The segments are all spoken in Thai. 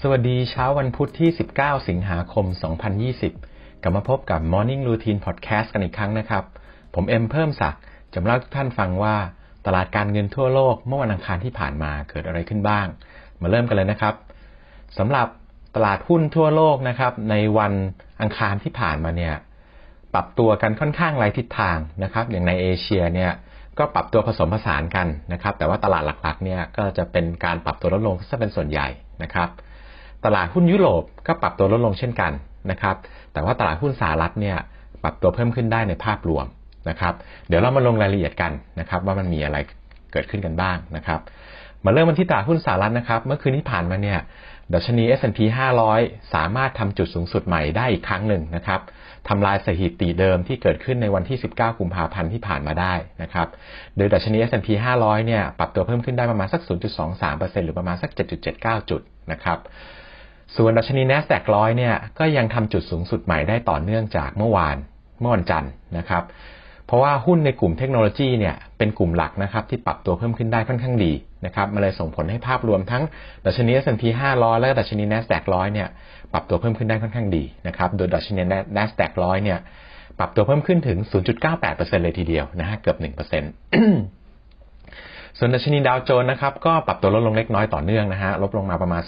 สวัสดีเช้าวันพุธที่ 19 สิงหาคม 2020 กลับมาพบกับ Morning Routine Podcast กันอีกครั้งนะครับ ผมเอ็มเพิ่มศักดิ์จะมาเล่าทุกท่านฟังว่า ตลาดการเงินทั่วโลกเมื่อวันอังคารที่ผ่านมาเกิดอะไรขึ้นบ้าง มาเริ่มกันเลยนะครับสำหรับตลาดหุ้นทั่วโลกนะครับ ในวันอังคารที่ผ่านมาเนี่ย ปรับตัวกันค่อนข้างไร้ทิศทางนะครับ อย่างในเอเชียเนี่ย ก็ปรับตัวผสมผสานกันนะครับ แต่ว่าตลาดหลักๆเนี่ยก็จะเป็นการปรับตัวลดลงซะเป็นส่วนใหญ่นะครับ ตลาดหุ้นยุโรปก็ปรับตัวลดลงเช่นกันนะครับ แต่ว่าตลาดหุ้นสหรัฐเนี่ยปรับตัวเพิ่มขึ้นได้ในภาพรวมนะครับ เดี๋ยวเรามาลงรายละเอียดกันนะครับ ว่ามันมีอะไรเกิดขึ้นกันบ้างนะครับ มาเริ่มกันที่ตลาดหุ้นสหรัฐนะครับ เมื่อคืนที่ผ่านมาเนี่ยดัชนี S&P 500 สามารถทำจุดสูงสุดใหม่ได้อีกครั้งหนึ่งนะครับ ทำลายสถิติเดิมที่เกิดขึ้นในวันที่ 19 กุมภาพันธ์ที่ผ่านมาได้นะครับ โดยดัชนี S&P 500 เนี่ยปรับตัวเพิ่มขึ้นได้ประมาณสัก 0.23%หรือประมาณสัก 7.79 จุดนะครับส่วนดัชนี NASDAQ ร้อยเนี่ยก็ยังทำจุดสูงสุดใหม่ได้ต่อเนื่องจากเมื่อวานเมื่อวันจันทร์นะครับ เพราะว่าหุ้นในกลุ่มเทคโนโลยีเนี่ยเป็นกลุ่มหลักนะครับที่ปรับตัวเพิ่มขึ้นได้ค่อนข้างดี นะครับมาเลยส่งผลให้ภาพรวมทั้งดัชนี S&P 500 และดัชนี NASDAQ ร้อยเนี่ยปรับตัวเพิ่มขึ้นได้ค่อนข้างดีนะครับโดยดัชนี NASDAQ ร้อยเนี่ยปรับตัวเพิ่มขึ้นถึง 0.98%เลยทีเดียวนะฮะเกือบ 1%ส่วนดัชนีดาวโจนส์นะครับก็ปรับตัวลดลงเล็กน้อยต่อเนื่องนะฮะลดลงมาประมาณ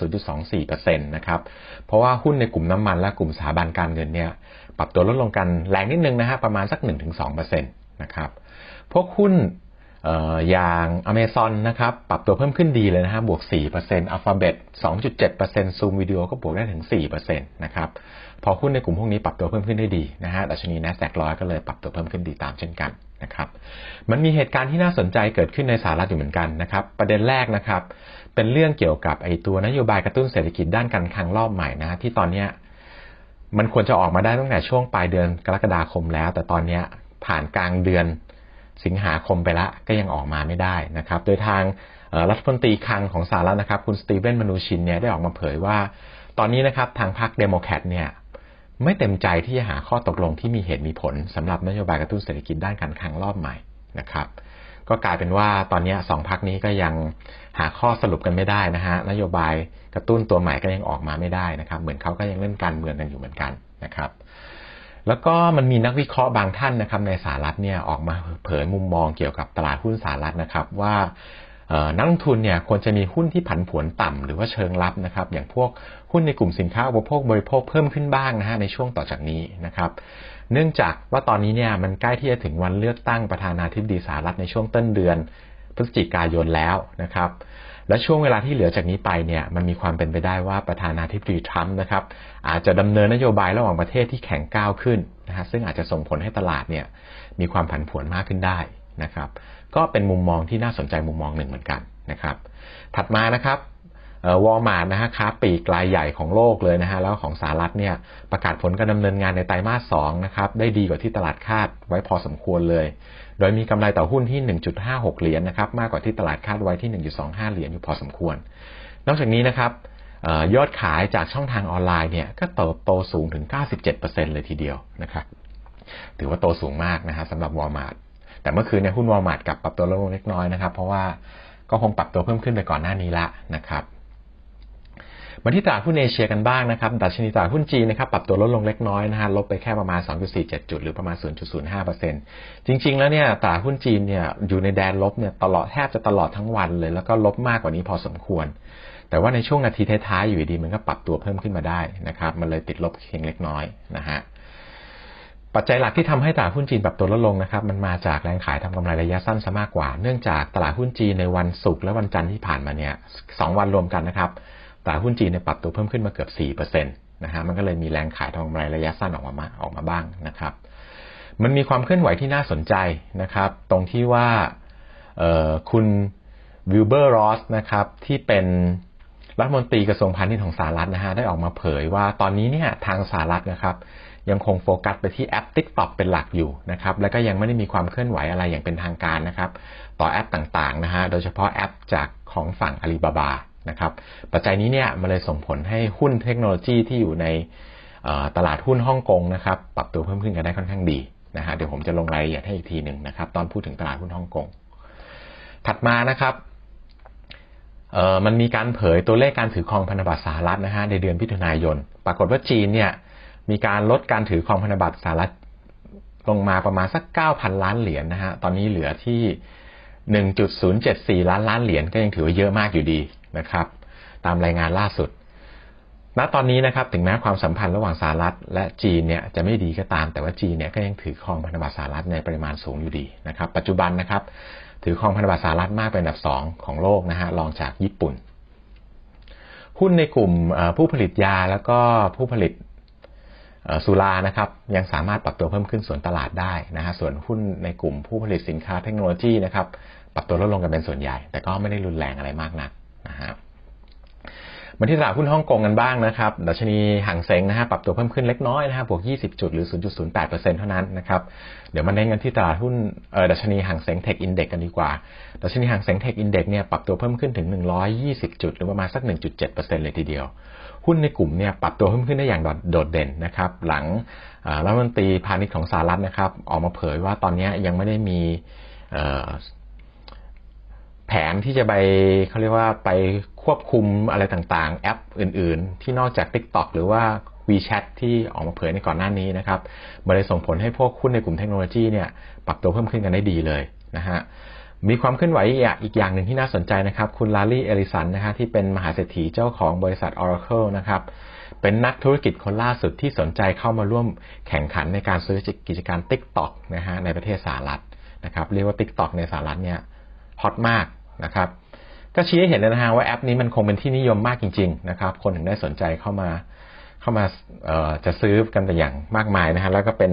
0.24%นะครับเพราะว่าหุ้นในกลุ่มน้ำมันและกลุ่มสถาบันการเงินเนี่ยปรับตัวลดลงกันแรงนิดนึงนะฮะประมาณสัก 1-2%นะครับพวกหุ้น อย่างอเมซอนนะครับปรับตัวเพิ่มขึ้นดีเลยนะฮะบวก 4% Alphabet 2.7% Zoom Video ก็บวกได้ถึง 4%นะครับพอหุ้นในกลุ่มพวกนี้ปรับตัวเพิ่มขึ้นได้ดีนะฮะดัชนี NASDAQ ร้อยก็เลยปรับตัวเพิ่มขึ้นดีตามเช่นกันนะครับมันมีเหตุการณ์ที่น่าสนใจเกิดขึ้นในสหรัฐอยู่เหมือนกันนะครับประเด็นแรกนะครับเป็นเรื่องเกี่ยวกับไอ้ตัวนโยบายกระตุ้นเศรษฐกิจด้านการคลังรอบใหม่นะที่ตอนนี้มันควรจะออกมาได้ตั้งแต่ช่วงปลายเดือนกรกฎาคมแล้ว แต่ตอนนี้ผ่านกลางเดือน สิงหาคมไปละก็ยังออกมาไม่ได้นะครับ โดยทางรัฐมนตรีคลังของสหรัฐนะครับ คุณสตีเวนมานูชินเนี่ยได้ออกมาเผยว่า ตอนนี้นะครับทางพรรคเดโมแครตเนี่ยไม่เต็มใจที่จะหาข้อตกลงที่มีเหตุมีผลสำหรับนโยบายกระตุ้นเศรษฐกิจด้านการคลังรอบใหม่นะครับ ก็กลายเป็นว่าตอนนี้สองพักนี้ก็ยังหาข้อสรุปกันไม่ได้นะฮะนโยบายกระตุ้นตัวใหม่ก็ยังออกมาไม่ได้นะครับ เหมือนเขาก็ยังเล่นการเมืองกันอยู่เหมือนกันนะครับ แล้วก็มันมีนักวิเคราะห์บางท่านนะครับในสหรัฐเนี่ยออกมาเผยมุมมองเกี่ยวกับตลาดหุ้นสหรัฐนะครับว่านักลงทุนเนี่ยควรจะมีหุ้นที่ผันผวนต่ำหรือว่าเชิงรับนะครับอย่างพวกหุ้นในกลุ่มสินค้าอุปโภคบริโภคเพิ่มขึ้นบ้างนะฮะในช่วงต่อจากนี้นะครับ เนื่องจากว่าตอนนี้เนี่ยมันใกล้ที่จะถึงวันเลือกตั้งประธานาธิบดีสหรัฐในช่วงต้นเดือน พฤศจิกายนแล้วนะครับ และช่วงเวลาที่เหลือจากนี้ไปเนี่ย มันมีความเป็นไปได้ว่าประธานาธิบดีทรัมป์นะครับ อาจจะดำเนินนโยบายระหว่างประเทศที่แข็งก้าวขึ้นนะฮะซึ่งอาจจะส่งผลให้ตลาดเนี่ยมีความผันผวนมากขึ้นได้นะครับ ก็เป็นมุมมองที่น่าสนใจมุมมองหนึ่งเหมือนกันนะครับ ถัดมานะครับวอลมาร์ทนะฮะค้าปีกรายใหญ่ของโลกเลยนะฮะแล้วของสหรัฐเนี่ยประกาศผลการดำเนินงานในไตรมาสสองนะครับได้ดีกว่าที่ตลาดคาดไว้พอสมควรเลย โดยมีกำไรต่อหุ้นที่ 1.56 เหรียญนนะครับมากกว่าที่ตลาดคาดไว้ที่ 1.25 เหรียญอยู่พอสมควร นอกจากนี้นะครับยอดขายจากช่องทางออนไลน์เนี่ยก็เติบโตสูงถึง 97%เลยทีเดียวนะครับถือว่าโตสูงมากนะฮะสำหรับวอลมาร์ทแต่เมื่อคืนเนี่ยหุ้นวอลมาร์ทกลับปรับตัวลงเล็กน้อยนะครับ เพราะว่าก็คงปรับตัวเพิ่มขึ้นไปก่อนหน้านี้ละนะครับ มาที่ตลาดหุ้นเอเชียกันบ้างนะครับดัชนีตลาดหุ้นจีนนะครับปรับตัวลดลงเล็กน้อยนะฮะลบไปแค่ประมาณ 2.47 จุด หรือประมาณ 0.05%จริง ๆ แล้วเนี่ยตลาดหุ้นจีนเนี่ยอยู่ในแดนลบเนี่ยตลอดแทบจะตลอดทั้งวันเลย แล้วก็ลบมากกว่านี้พอสมควร แต่ว่าในช่วงนาทีท้ายๆอยู่ดีมันก็ปรับตัวเพิ่มขึ้นมาได้นะครับมันเลยติดลบเพียงเล็กน้อยนะฮะปัจจัยหลักที่ทำให้ตลาดหุ้นจีนปรับตัวลดลงนะครับมันมาจากแรงขายทำกำไรระยะสั้นซะมากกว่า เนื่องจากตลาดหุ้นจีนในวันศุกร์และวันจันทร์ที่ผ่านมาเนี่ยสองวันรวมกันนะครับ ตลาดหุ้นจีนเนี่ยปรับตัวเพิ่มขึ้นมาเกือบ4%นะฮะมันก็เลยมีแรงขายทองกำไรระยะสั้นออกมาออกมาบ้างนะครับ มันมีความเคลื่อนไหวที่น่าสนใจนะครับ ตรงที่ว่าคุณวิลเบอร์รอสนะครับที่เป็นรัฐมนตรีกระทรวงพาณิชย์ของสหรัฐนะฮะได้ออกมาเผยว่าตอนนี้เนี่ยทางสหรัฐนะครับยังคงโฟกัสไปที่แอป TikTok เป็นหลักอยู่นะครับแล้วก็ยังไม่ได้มีความเคลื่อนไหวอะไรอย่างเป็นทางการนะครับ ต่อแอปต่างๆนะฮะโดยเฉพาะแอปจากของฝั่งอาลีบาบา นะครับ ปัจจัยนี้เนี่ยมันเลยส่งผลให้หุ้นเทคโนโลยีที่อยู่ในตลาดหุ้นฮ่องกงนะครับ ปรับตัวเพิ่มขึ้นกันได้ค่อนข้างดีนะฮะเดี๋ยวผมจะลงรายละเอียดให้อีกทีหนึ่งนะครับ ตอนพูดถึงตลาดหุ้นฮ่องกงถัดมานะครับมันมีการเผยตัวเลขการถือครองพันธบัตรสหรัฐนะฮะในเดือนพิถุนายน ปรากฏว่าจีนเนี่ยมีการลดการถือครองพันธบัตรสหรัฐลงมาประมาณสัก 9,000 ล้านเหรียญนนะฮะ ตอนนี้เหลือที่ 1.074 ล้านล้านเหรียญก็ยังถือว่าเยอะมากอยู่ดี นะครับ ตามรายงานล่าสุด ณ ตอนนี้นะครับถึงแม้ความสัมพันธ์ระหว่างสหรัฐ และจีนเนี่ยจะไม่ดีก็ตาม แต่ว่าจีนเนี่ยก็ยังถือครองพันธบัตรสหรัฐในปริมาณสูงอยู่ดีนะครับ ปัจจุบันนะครับ ถือครองพันธบัตรสหรัฐมากเป็นอันดับสองของโลกนะฮะรองจากญี่ปุ่น หุ้นในกลุ่มผู้ผลิตยาแล้วก็ผู้ผลิตสุรานะครับยังสามารถปรับตัวเพิ่มขึ้นส่วนตลาดได้นะฮะส่วนหุ้นในกลุ่มผู้ผลิตสินค้าเทคโนโลยีนะครับปรับตัวลดลงกันเป็นส่วนใหญ่ แต่ก็ไม่ได้รุนแรงอะไรมากนัก นะฮะมาที่ตลาดหุ้นฮ่องกงกันบ้างนะครับ ดัชนีห่างเซ็งนะฮะปรับตัวเพิ่มขึ้นเล็กน้อยนะฮะบวก 20 จุดหรือ 0.08%เท่านั้นนะครับ เดี๋ยวมาเน้นกันที่ตลาดหุ้นเออดัชนีห่างเซ็งเทคอินเด็กกันดีกว่า ดัชนีห่างเซ็งเทคอินเด็กเนี่ยปรับตัวเพิ่มขึ้นถึง 120 จุด หรือประมาณสัก 1.7%เลยทีเดียว หุ้นในกลุ่มเนี่ยปรับตัวเพิ่มขึ้นได้อย่างโดดเด่นนะครับ หลังรัฐมนตรีพาณิชย์ของสหรัฐนะครับ ออกมาเผยว่าตอนนี้ยังไม่ได้มี แผนที่จะไปเขาเรียกว่าไปควบคุมอะไรต่างๆ แอปอื่น ๆ ที่นอกจาก TikTok หรือว่า WeChat ที่ออกมาเผยในก่อนหน้านี้นะครับมันเลยส่งผลให้พวกหุ้นในกลุ่มเทคโนโลยีเนี่ยปรับตัวเพิ่มขึ้นกันได้ดีเลยนะฮะมีความเคลื่อนไหวอีกอย่างหนึ่งที่น่าสนใจนะครับ คุณลารีเอลิสันนะฮะที่เป็นมหาเศรษฐีเจ้าของบริษัท Oracle นะครับเป็นนักธุรกิจคนล่าสุดที่สนใจเข้ามาร่วมแข่งขันในการซื้อกิจการ TikTok นะฮะในประเทศสหรัฐนะครับเรียกว่า TikTok ในสหรัฐเนี่ย ฮอตมากนะครับก็ชี้ให้เห็นเลยนะฮะว่าแอปนี้มันคงเป็นที่นิยมมากจริงๆนะครับคนถึงได้สนใจเข้ามาเข้ามาจะซื้อกันแต่อย่างมากมายนะฮะแล้วก็เป็น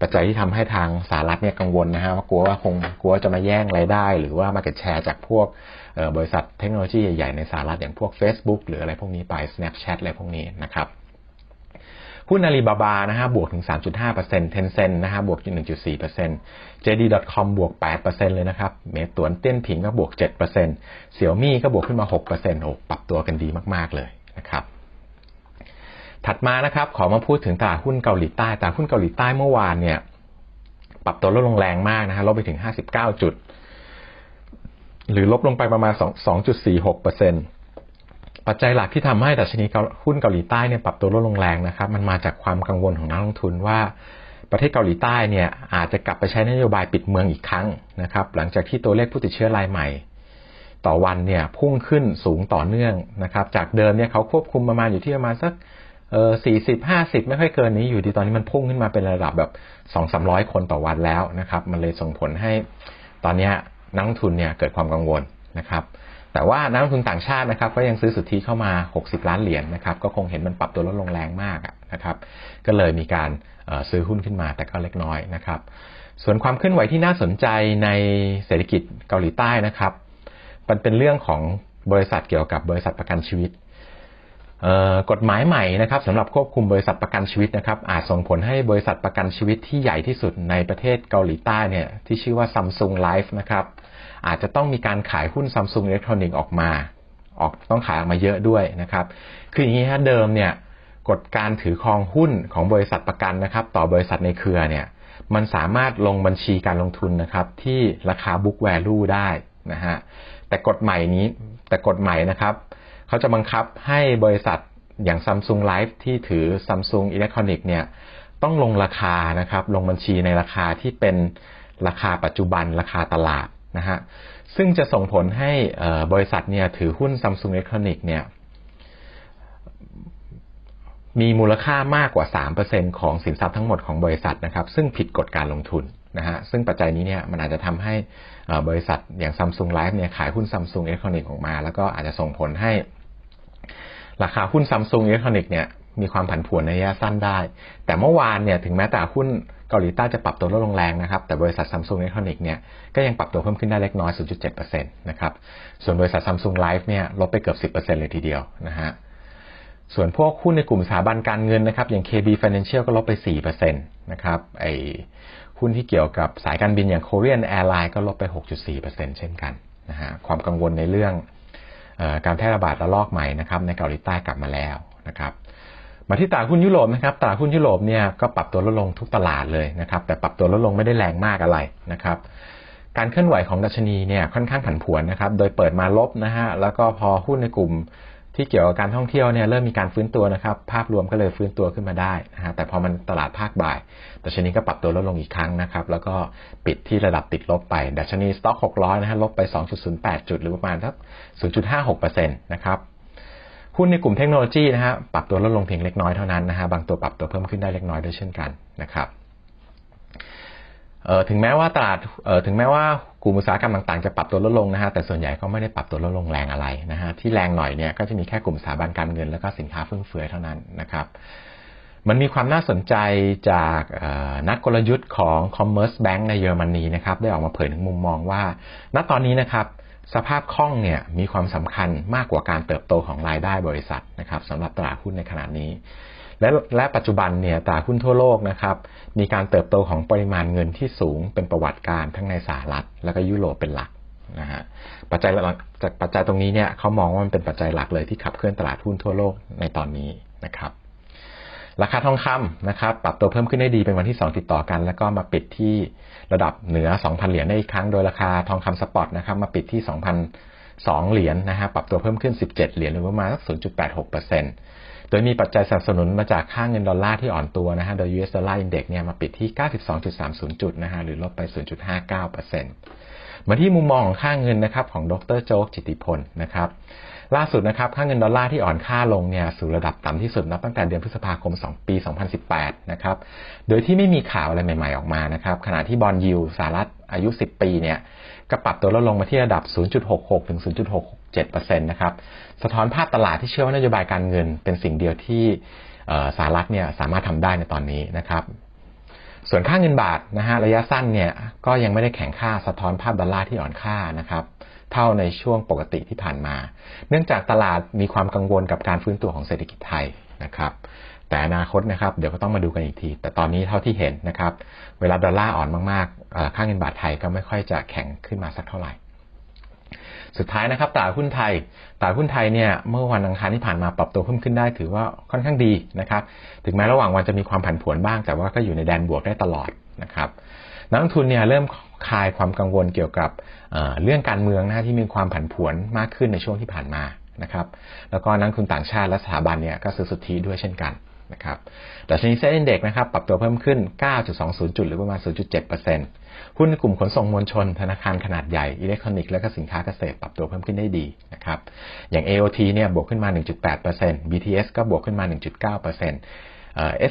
ปัจจัยที่ทำให้ทางสหรัฐเนี่ยกังวลนะฮะว่ากลัวว่าคงกลัวจะมาแย่งรายได้ หรือว่ามาเก็ตแชร์จากพวกบริษัทเทคโนโลยีใหญ่ๆในสหรัฐอย่างพวก Facebook หรืออะไรพวกนี้ไป Snapchat อะไรพวกนี้นะครับ หุ้นอาลีบาบานะฮะบวกถึง 3.5% Tencent นะฮะบวก 1.4% JD.com บวก 8%เลยนะครับเมตวนเตี้ยนผิงก็บวก 7%เสี่ยวมี่ก็บวกขึ้นมา 6%โอ้ปรับตัวกันดีมาก ๆ เลยนะครับถัดมานะครับขอมาพูดถึงตลาดหุ้นเกาหลีใต้ตลาดหุ้นเกาหลีใต้เมื่อวานเนี่ยปรับตัวลดลงแรงมากนะฮะลบไปถึง 59 จุด หรือลบลงไปประมาณ 2.46เปอร์เซ็น ปัจจัยหลักที่ทำให้ดัชนีหุ้นเกาหลีใต้เนี่ยปรับตัวลดลงแรงนะครับ มันมาจากความกังวลของนักลงทุนว่าประเทศเกาหลีใต้เนี่ยอาจจะกลับไปใช้นโยบายปิดเมืองอีกครั้งนะครับ หลังจากที่ตัวเลขผู้ติดเชื้อรายใหม่ ต่อวันเนี่ยพุ่งขึ้นสูงต่อเนื่องนะครับ จากเดิมเนี่ยเขาควบคุมประมาณอยู่ที่ประมาณสักเออสี่สิบห้าสิบไม่ค่อยเกินนี้อยู่ดีตอนนี้มันพุ่งขึ้นมาเป็นระดับแบบสองสามร้อยคนต่อวันแล้วนะครับ มันเลยส่งผลให้ตอนนี้นักลงทุนเนี่ยเกิดความกังวลนะครับ แต่ว่านักลงทุนต่างชาตินะครับก็ยังซื้อสุทธิเข้ามา 60 ล้านเหรียญนนะครับก็คงเห็นมันปรับตัวลดลงแรงมากนะครับก็เลยมีการซื้อหุ้นขึ้นมาแต่ก็เล็กน้อยนะครับ ส่วนความเคลื่อนไหวที่น่าสนใจในเศรษฐกิจเกาหลีใต้นะครับมันเป็นเรื่องของบริษัทเกี่ยวกับบริษัทประกันชีวิตกฎหมายใหม่นะครับสำหรับควบคุมบริษัทประกันชีวิตนะครับ อาจส่งผลให้บริษัทประกันชีวิตที่ใหญ่ที่สุดในประเทศเกาหลีใต้เนี่ยที่ชื่อว่า Samsung Life นะครับ อาจจะต้องมีการขายหุ้น Samsung Electronics ออกมา ออกต้องขายออกมาเยอะด้วยนะครับ คืออย่างนี้ฮะเดิมเนี่ยกฎการถือครองหุ้นของบริษัทประกันนะครับ ต่อบริษัทในเครือเนี่ย มันสามารถลงบัญชีการลงทุนนะครับ ที่ราคา book value ได้นะฮะแต่กฎใหม่นี้แต่กฎใหม่นะครับเขาจะบังคับให้บริษัทอย่าง Samsung Life ที่ถือ Samsung Electronic เนี่ยต้องลงราคานะครับ ลงบัญชีในราคาที่เป็นราคาปัจจุบันราคาตลาด นะฮะซึ่งจะส่งผลให้บริษัทเนี่ยถือหุ้น Samsung Electronics เนี่ยมีมูลค่ามากกว่า 3%ของสินทรัพย์ทั้งหมดของบริษัทนะครับ ซึ่งผิดกฎการลงทุนนะฮะซึ่งปัจจัยนี้เนี่ยมันอาจจะทำให้บริษัทอย่าง Samsung Life เนี่ยขายหุ้น Samsung Electronics ออกมา แล้วก็อาจจะส่งผลให้ราคาหุ้นซัมซุงอิเล็กทรอนิกส์เนี่ย มีความผันผวนในระยะสั้นได้ แต่เมื่อวานเนี่ยถึงแม้แต่หุ้นเกาหลีใต้จะปรับตัวลดลงแรงนะครับ แต่บริษัทซัมซุงอิเล็กทรอนิกส์เนี่ยก็ยังปรับตัวเพิ่มขึ้นได้เล็กน้อย 0.7%นะครับ ส่วนบริษัทซัมซุงไลฟ์เนี่ยลดไปเกือบ 10%เลยทีเดียวนะฮะ ส่วนพวกหุ้นในกลุ่มสถาบันการเงินนะครับ อย่าง KB Financial ก็ลดไป 4%นะครับ ไอหุ้นที่เกี่ยวกับสายการบินอย่าง Korean Airline ก็ลดไป 6.4%เช่นกันนะฮะ ความกังวลในเรื่องการแพร่ระบาดระลอกใหม่นะครับในเกาหลีใต้กลับมาแล้วนะครับ มาที่ตลาดหุ้นยุโรปนะครับตลาดหุ้นยุโรปเนี่ยก็ปรับตัวลดลงทุกตลาดเลยนะครับแต่ปรับตัวลดลงไม่ได้แรงมากอะไรนะครับการเคลื่อนไหวของดัชนีเนี่ยค่อนข้างผันผวนนะครับโดยเปิดมาลบนะฮะแล้วก็พอหุ้นในกลุ่มที่เกี่ยวกับการท่องเที่ยวเนี่ยเริ่มมีการฟื้นตัวนะครับภาพรวมก็เลยฟื้นตัวขึ้นมาได้นะฮะแต่พอมันตลาดภาคบ่าย ดัชนีก็ปรับตัวลดลงอีกครั้งนะครับแล้วก็ปิดที่ระดับติดลบไป ดัชนีสต็อก600นะฮะลบไป 2.08 จุดหรือประมาณสัก0.56%นะครับ หุ้นในกลุ่มเทคโนโลยีนะฮะปรับตัวลดลงเพียงเล็กน้อยเท่านั้นนะฮะบางตัวปรับตัวเพิ่มขึ้นได้เล็กน้อยด้วยเช่นกันนะครับถึงแม้ว่าตลาดถึงแม้ว่ากลุ่มอุตสาหกรรมต่างๆจะปรับตัวลดลงนะฮะแต่ส่วนใหญ่ก็ไม่ได้ปรับตัวลดลงแรงอะไรนะฮะที่แรงหน่อยเนี่ยก็จะมีแค่กลุ่มสถาบันการเงินแล้วก็สินค้าฟุ่มเฟือยเท่านั้นนะครับมันมีความน่าสนใจจากนักกลยุทธ์ของ Commerce Bank ในเยอรมนีนะครับได้ออกมาเผยถึงมุมมองว่า ณตอนนี้นะครับ สภาพคล่องเนี่ยมีความสำคัญมากกว่าการเติบโตของรายได้บริษัทนะครับสำหรับตลาดหุ้นในขณะนี้ และและปัจจุบันเนี่ยตลาดหุ้นทั่วโลกนะครับมีการเติบโตของปริมาณเงินที่สูงเป็นประวัติการทั้งในสหรัฐ และก็ยุโรปเป็นหลักนะฮะปัจจัยจากปัจจัยตรงนี้เนี่ยเขามองว่ามันเป็นปัจจัยหลักเลยที่ขับเคลื่อนตลาดหุ้นทั่วโลกในตอนนี้นะครับ ราคาทองคำนะครับปรับตัวเพิ่มขึ้นได้ดีเป็นวันที่ 2 ติดต่อกัน แล้วก็มาปิดที่ระดับเหนือ 2,000 เหรียญได้อีกครั้งโดยราคาทองคำ spot นะครับมาปิดที่ 2,002 เหรียญนะฮะปรับตัวเพิ่มขึ้น 17 เหรียญหรือประมาณสัก 0.86%โดยมีปัจจัยสนับสนุนมาจากค่าเงินดอลลาร์ที่อ่อนตัวนะฮะ โดย US Dollar Index เนี่ยมาปิดที่ 92.30 จุดนะฮะ หรือลบไป 0.59%มาที่มุมมองของค่าเงินนะครับของดรโจ๊กจิติพลนะครับ ล่าสุดนะครับ ค่าเงินดอลลาร์ที่อ่อนค่าลงเนี่ยสู่ระดับต่ำที่สุดนับตั้งแต่เดือนพฤษภาคม 2 ปี 2018 นะครับ โดยที่ไม่มีข่าวอะไรใหม่ๆออกมานะครับ ขณะที่บอลยูสหรัฐอายุ 10 ปีเนี่ยก็ปรับตัวลดลงมาที่ระดับ 0.66 ถึง 0.67%นะครับ สะท้อนภาพตลาดที่เชื่อว่านโยบายการเงินเป็นสิ่งเดียวที่สหรัฐเนี่ยสามารถทำได้ในตอนนี้นะครับส่วนค่าเงินบาทนะฮะระยะสั้นเนี่ยก็ยังไม่ได้แข็งค่าสะท้อนภาพดอลลาร์ที่อ่อนค่านะครับ เท่าในช่วงปกติที่ผ่านมา เนื่องจากตลาดมีความกังวลกับการฟื้นตัวของเศรษฐกิจไทยนะครับแต่อนาคตนะครับเดี๋ยวก็ต้องมาดูกันอีกที แต่ตอนนี้เท่าที่เห็นนะครับ เวลาดอลลาร์อ่อนมากๆ ค่าเงินบาทไทยก็ไม่ค่อยจะแข็งขึ้นมาสักเท่าไหร่ สุดท้ายนะครับตลาดหุ้นไทยตลาดหุ้นไทยเนี่ยเมื่อวันอังคารที่ผ่านมาปรับตัวเพิ่มขึ้นได้ถือว่าค่อนข้างดีนะครับ ถึงแม้ระหว่างวันจะมีความผันผวนบ้าง แต่ว่าก็อยู่ในแดนบวกได้ตลอดนะครับ นักลงทุนเนี่ยเริ่มคลายความกังวลเกี่ยวกับเรื่องการเมืองนะที่มีความผันผวนมากขึ้นในช่วงที่ผ่านมานะครับ แล้วก็นักทุนต่างชาติและสถาบันเนี่ยก็ซื้อสุทธิด้วยเช่นกันนะครับแต่ชนิดเซ็นเด็กนะครับปรับตัวเพิ่มขึ้น 9.20 จุดหรือประมาณ 0.7%หุ้นในกลุ่มขนส่งมวลชน ธนาคารขนาดใหญ่อิเล็กทรอนิกส์และก็สินค้าเกษตรปรับตัวเพิ่มขึ้นได้ดีนะครับอย่าง AOT เนี่ยบวกขึ้นมา 1.8% BTS ก็บวกขึ้นมา 1.9%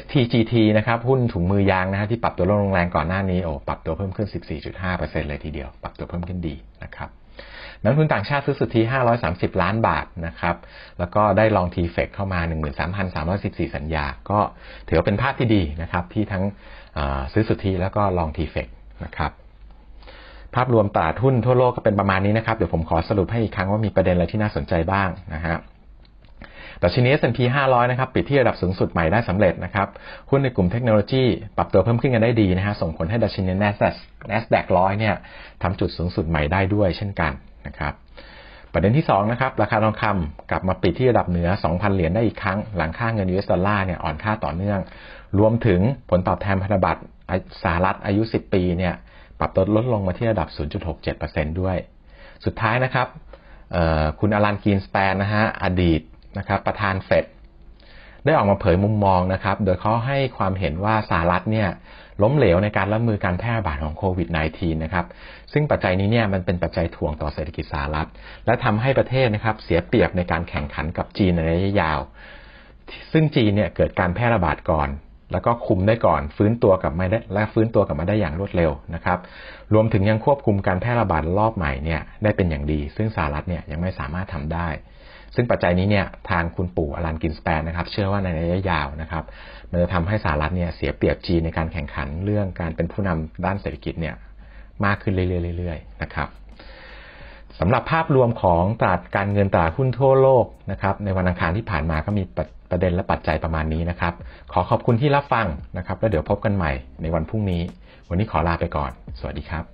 STGT นะครับหุ้นถุงมือยางนะฮะที่ปรับตัวลงแรงก่อนหน้านี้โอ้ปรับตัวเพิ่มขึ้น 14.5%เลยทีเดียว ปรับตัวเพิ่มขึ้นดีนะครับนักทุนต่างชาติซื้อสุทธิ 530 ล้านบาทนะครับ แล้วก็ได้ลองทีเฟกเข้ามา 13,314 สัญญา ก็ถือว่าเป็นภาพที่ดีนะครับ ที่ทั้งซื้อสุทธิแล้วก็ลองทีเฟกนะครับ ภาพรวมตลาดหุ้นทั่วโลกก็เป็นประมาณนี้นะครับ เดี๋ยวผมขอสรุปให้อีกครั้งว่ามีประเด็นอะไรที่น่าสนใจบ้างนะฮะ แต่ชนิด S&P 500 นะครับปิดที่ระดับสูงสุดใหม่ได้สำเร็จนะครับหุ้นในกลุ่มเทคโนโลยีปรับตัวเพิ่มขึ้นกันได้ดีนะฮะส่งผลให้ดัชนี NASDAQ NASDAQ 100เนี่ยทำจุดสูงสุดใหม่ได้ด้วยเช่นกันนะครับประเด็นที่2นะครับราคาทองคำกลับมาปิดที่ระดับเหนือ 2,000 เหรียญได้อีกครั้ง หลังค่าเงิน US ดอลลาร์เนี่ยอ่อนค่าต่อเนื่อง รวมถึงผลตอบแทนพันธบัตรสหรัฐอายุ 10 ปีเนี่ยปรับตัวลดลงมาที่ระดับ 0.67%ด้วย สุดท้ายนะครับคุณอลันกีนสแปนนะฮะอดีต นะครับประธานเฟดได้ออกมาเผยมุมมองนะครับ โดยเขาให้ความเห็นว่าสหรัฐเนี่ยล้มเหลวในการรับมือการแพร่ระบาดของโควิด -19 นะครับ ซึ่งปัจจัยนี้เนี่ยมันเป็นปัจจัยถ่วงต่อเศรษฐกิจสหรัฐ และทำให้ประเทศนะครับเสียเปรียบในการแข่งขันกับจีนในระยะยาว ซึ่งจีนเนี่ยเกิดการแพร่ระบาดก่อน แล้วก็คุมได้ก่อน ฟื้นตัวกลับมาได้และฟื้นตัวกลับมาได้อย่างรวดเร็วนะครับ รวมถึงยังควบคุมการแพร่ระบาดรอบใหม่เนี่ยได้เป็นอย่างดี ซึ่งสหรัฐเนี่ยยังไม่สามารถทำได้ ซึ่งปัจจัยนี้เนี่ยทางคุณปู่อลันกินสแปนนะครับ เชื่อว่าในระยะยาวนะครับ มันจะทำให้สหรัฐเนี่ยเสียเปรียบจีนในการแข่งขันเรื่องการเป็นผู้นำด้านเศรษฐกิจเนี่ยมากขึ้นเรื่อยๆนะครับสำหรับภาพรวมของตลาดการเงินตลาดหุ้นทั่วโลกนะครับในวันอังคารที่ผ่านมาก็มีประเด็นและปัจจัยประมาณนี้นะครับ ขอขอบคุณที่รับฟังนะครับ แล้วเดี๋ยวพบกันใหม่ในวันพรุ่งนี้ วันนี้ขอลาไปก่อน สวัสดีครับ